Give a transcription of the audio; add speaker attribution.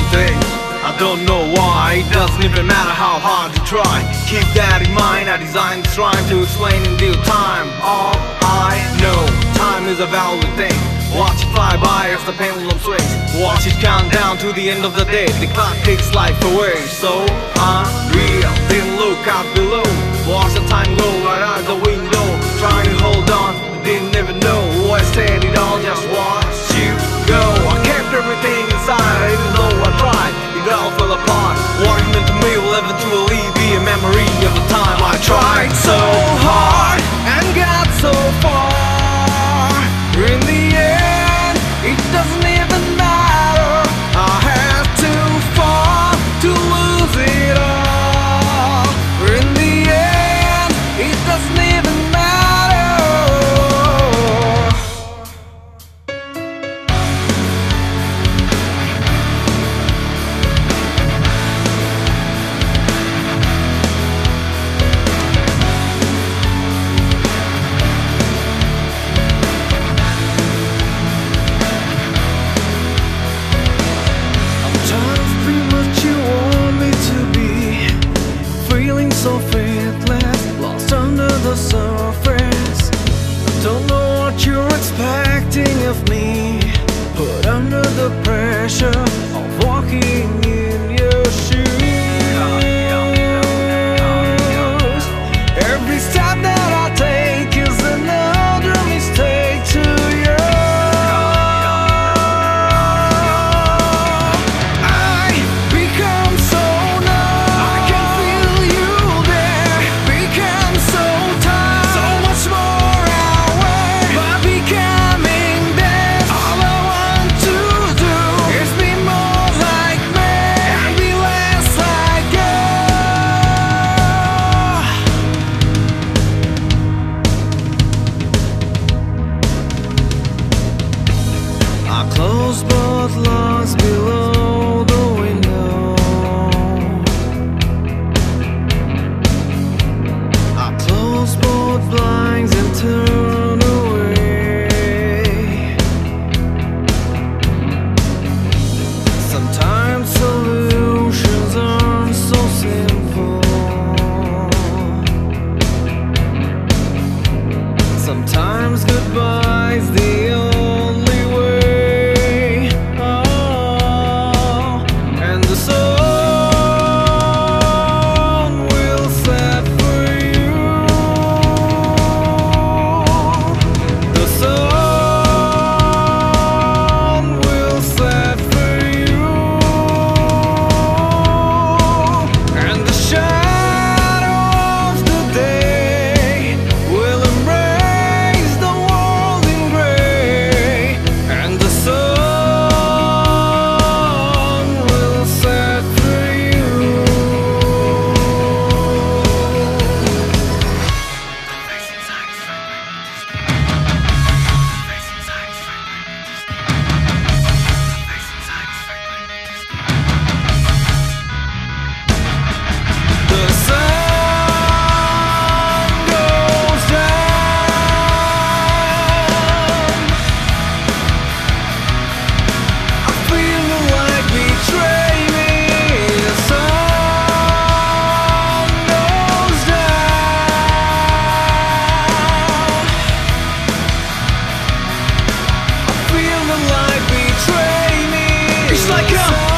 Speaker 1: something I don't know why, it doesn't even matter how hard you try. Keep that in mind, I designed this rhyme to explain in due time. All I know, time is a valid thing. Watch it fly by as the pendulum swings. Watch it count down to the end of the day. The clock takes life away, so unreal.
Speaker 2: real Don't know what you're expecting of me Put under the pressure of walking come